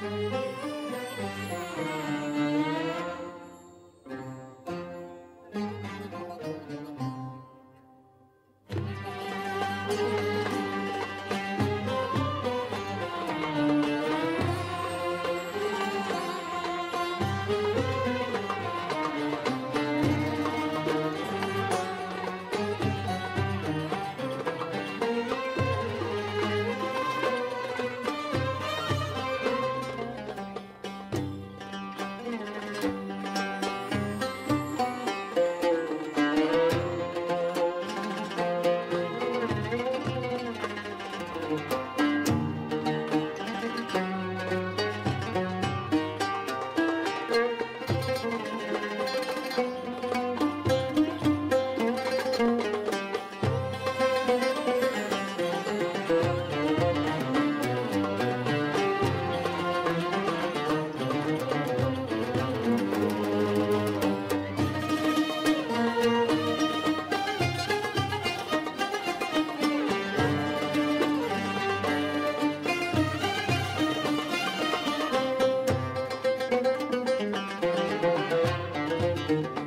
Música thank you